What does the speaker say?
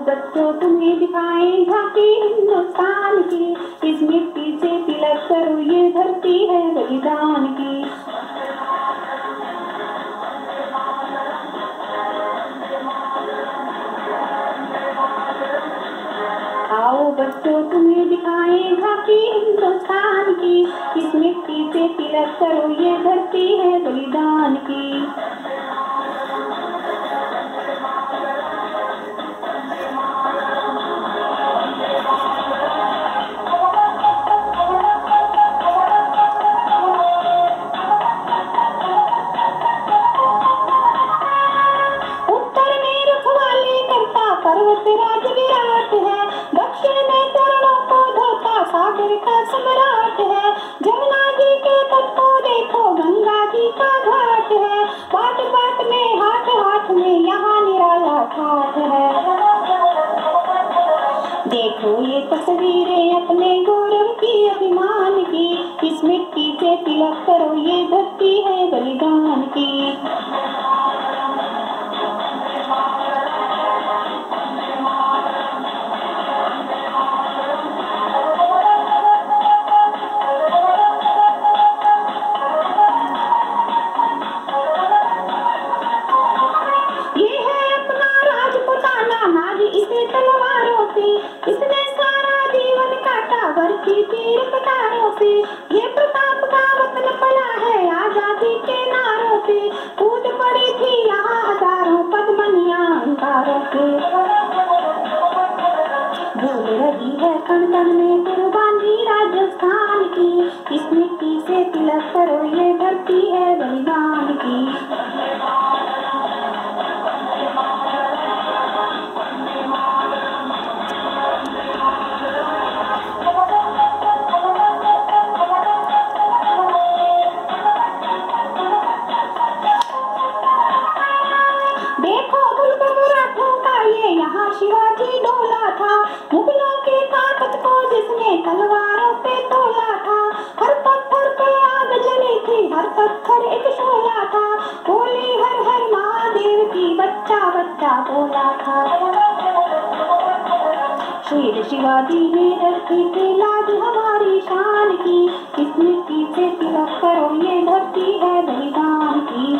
बच्चों तुम्हें दिखाएँ झांकी हिंदुस्तान की। इस मिट्टी से तिलक करो ये धरती है बलिदान की। आओ बच्चों तुम्हें दिखाएँ झांकी हिंदुस्तान की। इस मिट्टी से तिलक करो ये धरती है बलिदान की। पर्वत राज विराट है दक्षिण में चरणों को धोता सागर का सम्राट है जमुना जी के तट को देखो गंगा जी का घाट है बाट बाट में हाथ हाथ में यहाँ निराला ठाठ है देखो ये तस्वीरें अपने गौरव की, अभिमान की। इस मिट्टी से तिलक करो, ये धरती है काटा तीर कटारों से ये प्रताप का वतन पला है आज़ादी के नारों से कूद पड़ी थी यहाँ हज़ारों पद्मनिया अंकारों से बोल रही है कण में कुर्बानी राजस्थान की। इस मिट्टी से तिलक करो, ये धरती है बलिदान की। मुगलों की ताकत को जिसने तलवारों पे तोला था, हर पत्थर पे आग जली थी, हर पत्थर एक शोला था। बोली, हर हर महादेव की बच्चा बच्चा बोला था। शेर शिवाजी ने रखी थी, लाज हमारी शान की। मिट्टी से तिलक करो, ये धरती है बलिदान की।